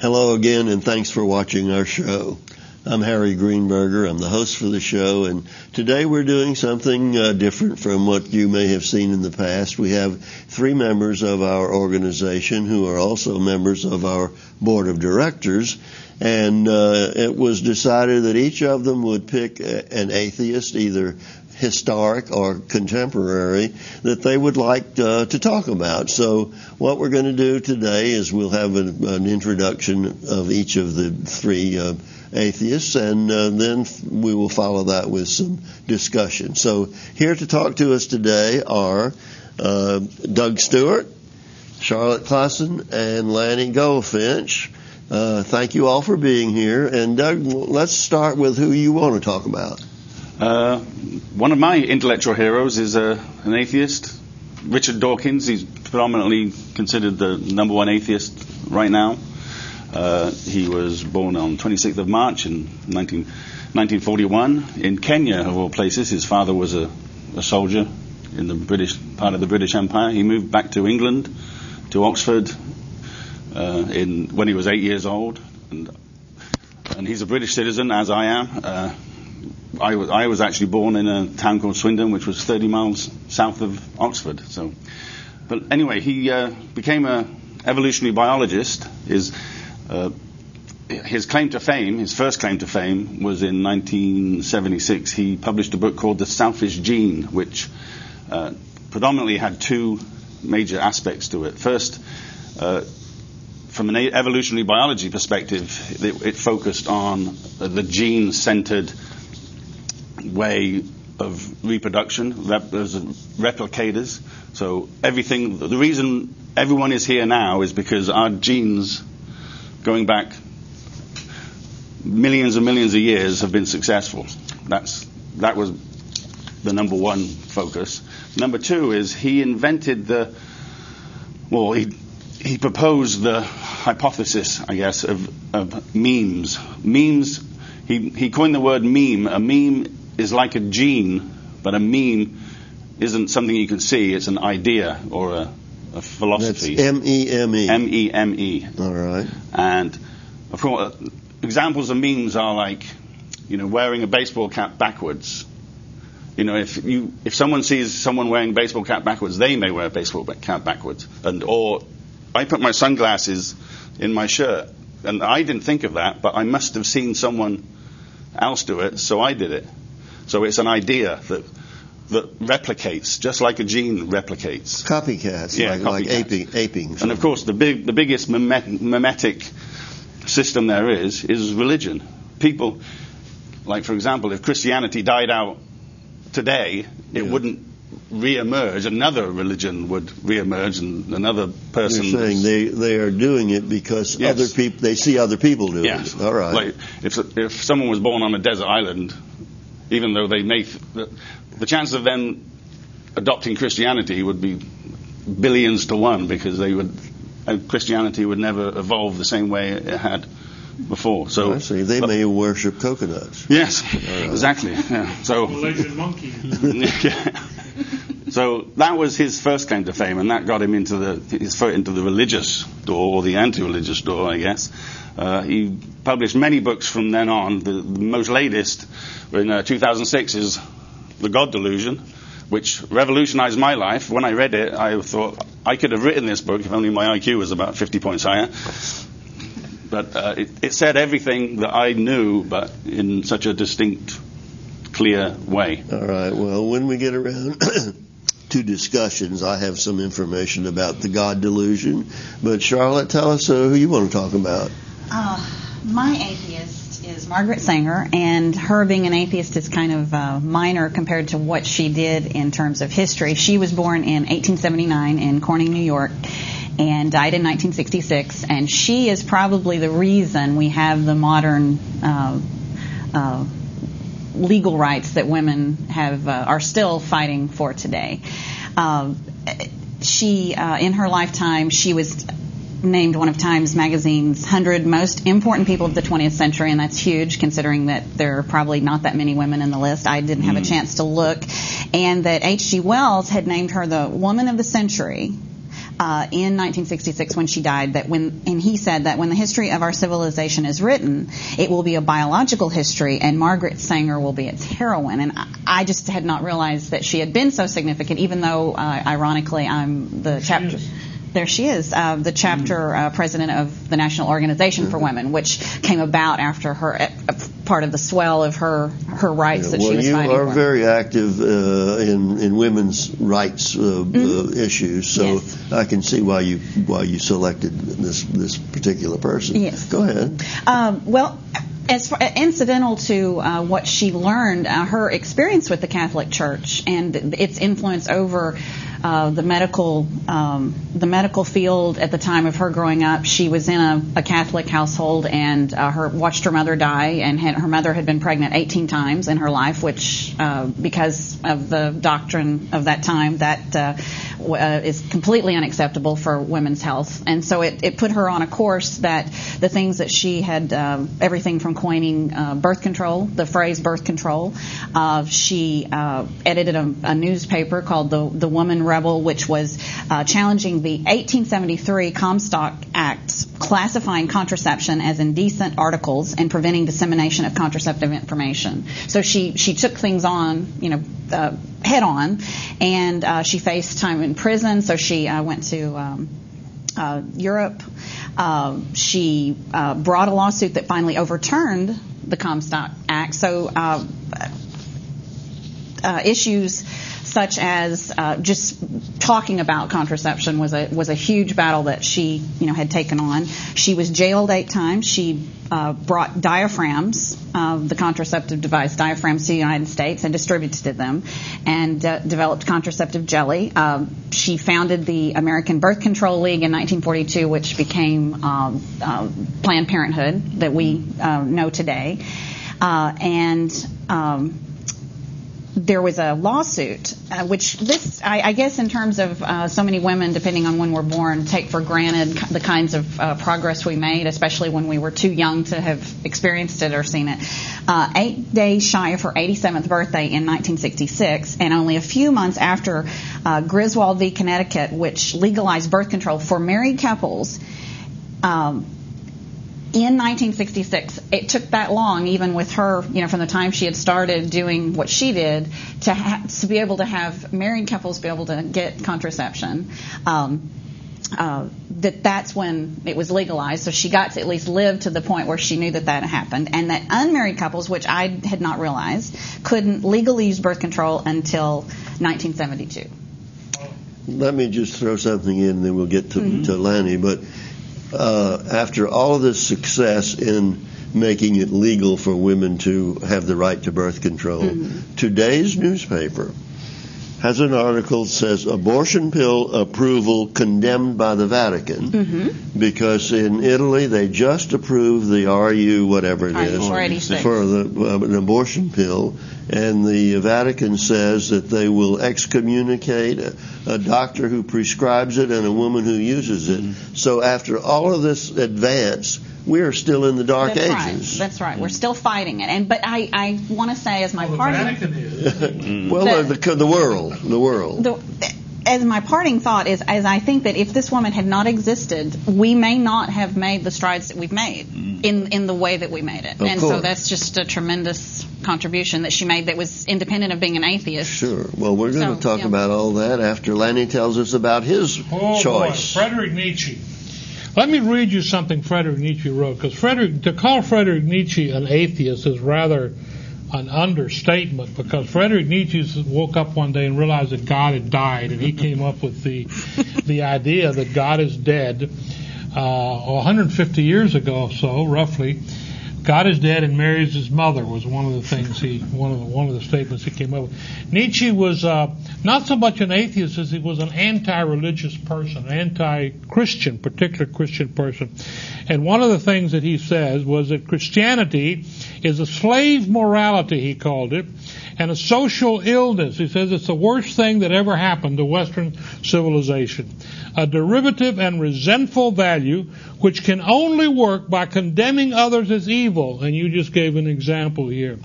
Hello again, and thanks for watching our show. I'm Harry Greenberger. I'm the host for the show, and today we're doing something uh, different from what you may have seen in the past. We have three members of our organization who are also members of our board of directors, and uh, it was decided that each of them would pick a, an atheist, either historic or contemporary that they would like uh, to talk about. So what we're going to do today is we'll have an, an introduction of each of the three uh, atheists, and uh, then we will follow that with some discussion. So here to talk to us today are uh, Doug Stewart, Charlotte Klasson, and Lanny Goldfinch. Uh, thank you all for being here. And Doug, let's start with who you want to talk about. Uh, one of my intellectual heroes is uh, an atheist, Richard Dawkins. He's predominantly considered the number one atheist right now. Uh, he was born on 26th of March in 19, 1941 in Kenya, of all places. His father was a, a soldier in the British part of the British Empire. He moved back to England, to Oxford, uh, in when he was eight years old, and and he's a British citizen, as I am. I was, I was actually born in a town called Swindon, which was 30 miles south of Oxford. So, but anyway, he uh, became a evolutionary biologist. His uh, his claim to fame, his first claim to fame, was in 1976. He published a book called The Selfish Gene, which uh, predominantly had two major aspects to it. First, uh, from an evolutionary biology perspective, it, it focused on the gene centered way of reproduction, rep- replicators. So everything, the reason everyone is here now is because our genes, going back millions and millions of years, have been successful. That's that was the number one focus. Number two is he invented the, well, he he proposed the hypothesis, I guess, of, of memes. Memes. He he coined the word meme. A meme is like a gene, but a meme isn't something you can see. It's an idea or a, a philosophy. That's M E M E. M E M E. All right. And of course, uh, examples of memes are like, you know, wearing a baseball cap backwards. You know, if you if someone sees someone wearing a baseball cap backwards, they may wear a baseball cap backwards. And or I put my sunglasses in my shirt, and I didn't think of that, but I must have seen someone else do it, so I did it. So it's an idea that that replicates, just like a gene replicates. Copycats, Yeah, like, like aping, aping. And of course, the big, the biggest mimet- mimetic system there is is religion. People, like for example, if Christianity died out today, it Yeah. wouldn't re-emerge. Another religion would re-emerge, and another person. You're saying they, they are doing it because Yes. other people they see other people doing Yes. it. All right. Like if if someone was born on a desert island, even though they may, the, the chance of them adopting Christianity would be billions to one because they would uh, Christianity would never evolve the same way it had before. So I see. They but- may worship coconuts. Yes, exactly. Yeah. So Malaysian monkey. Yeah. So that was his first claim to fame, and that got him into the his foot into the religious door or the anti-religious door, I guess. Uh, he published many books from then on. The, the most latest, in uh, 2006, is The God Delusion, which revolutionized my life. When I read it, I thought I could have written this book if only my IQ was about 50 points higher. But uh, it, it said everything that I knew, but in such a distinct, clear way. All right. Well, when we get around to discussions, I have some information about the God delusion. But Charlotte, tell us uh, who you want to talk about. Uh, my atheist is Margaret Sanger, and her being an atheist is kind of uh, minor compared to what she did in terms of history. She was born in 1879 in Corning, New York, and died in 1966. And she is probably the reason we have the modern uh, uh, legal rights that women have uh, are still fighting for today. Uh, she, in her lifetime, she was named one of Times Magazine's 100 most important people of the 20th century, and that's huge considering that there are probably not that many women in the list. I didn't have a chance to look. And that H.G. Wells had named her the woman of the century uh, in 1966 when she died that when, and he said that when the history of our civilization is written, it will be a biological history, and Margaret Sanger will be its heroine. And I, I just had not realized that she had been so significant, even though, uh, ironically, I'm the chapter there she is, uh, the chapter uh, president of the National Organization for Women, which came about after her uh, part of the swell of her her rights Yeah, that well, she was you fighting are for. very active uh, in in women's rights uh, uh, issues, so Mm-hmm. Yes. I can see why you why you selected this this particular person. Yes. Go ahead. Um, well, as far, incidental to uh, what she learned, uh, her experience with the Catholic Church and its influence over uh, the medical um, the medical field at the time of her growing up. She was in a, a Catholic household and uh, her watched her mother die, and had, her mother had been pregnant 18 times in her life, which uh, because of the doctrine of that time that uh, is completely unacceptable for women's health. And so it, it put her on a course that the things that she had, um, everything from coining uh, birth control, the phrase birth control, uh, she uh, edited a, a newspaper called the the Woman Rebel, which was uh, challenging the 1873 Comstock Act, classifying contraception as indecent articles and preventing dissemination of contraceptive information. So she she took things on, you know, uh, head on, and uh, she faced time in prison. So she uh, went to. Um, uh, Europe. Uh, she uh, brought a lawsuit that finally overturned the Comstock Act. So uh, uh, issues such as uh, just talking about contraception was a was a huge battle that she you know had taken on. She was jailed eight times. She uh, brought diaphragms, uh, the contraceptive device diaphragms, to the United States and distributed them, and uh, developed contraceptive jelly. Um, she founded the American Birth Control League in 1942, which became um, uh, Planned Parenthood that we uh, know today, uh, and um, there was a lawsuit, uh, which this, I, I guess, in terms of uh, so many women, depending on when we're born, take for granted the kinds of uh, progress we made, especially when we were too young to have experienced it or seen it. Uh, eight days shy of her 87th birthday in 1966, and only a few months after uh, Griswold v. Connecticut, which legalized birth control for married couples. Um, in 1966, it took that long, even with her, you know, from the time she had started doing what she did, to ha- to be able to have married couples be able to get contraception. Um, uh, that that's when it was legalized. So she got to at least live to the point where she knew that that happened, and that unmarried couples, which I had not realized, couldn't legally use birth control until 1972. Let me just throw something in, and then we'll get to, Mm-hmm. to Lanny. But uh, after all of this success in making it legal for women to have the right to birth control, Mm-hmm. today's newspaper has an article that says abortion pill approval condemned by the Vatican Mm-hmm. because in Italy they just approved the RU whatever it is 486. for the, uh, an abortion pill, and the Vatican says that they will excommunicate a, a doctor who prescribes it and a woman who uses it. Mm-hmm. So after all of this advance, we are still in the dark That's ages. right. That's right. We're still fighting it, and but I I want to say as my Well, parting. Vatican well, The- the, the world, the world. the, as my parting thought is, as I think that if this woman had not existed, we may not have made the strides that we've made in in the way that we made it. Of and so that's just a tremendous contribution that she made that was independent of being an atheist. Sure. Well, we're going to talk yeah. about all that after Lanny tells us about his Oh choice. boy, Frederick Nietzsche. Let me read you something Frederick Nietzsche wrote, because Frederick to call Frederick Nietzsche an atheist is rather an understatement, because Frederick Nietzsche woke up one day and realized that God had died, and he came up with the the idea that God is dead. Uh, 150 years ago, or so roughly, God is dead and Mary is his mother was one of the things he one of the, one of the statements he came up with. Nietzsche was uh, not so much an atheist as he was an anti-religious person, anti-Christian, particular Christian person. And one of the things that he says was that Christianity is a slave morality, he called it, and a social illness. He says it's the worst thing that ever happened to Western civilization. A derivative and resentful value which can only work by condemning others as evil. And you just gave an example here.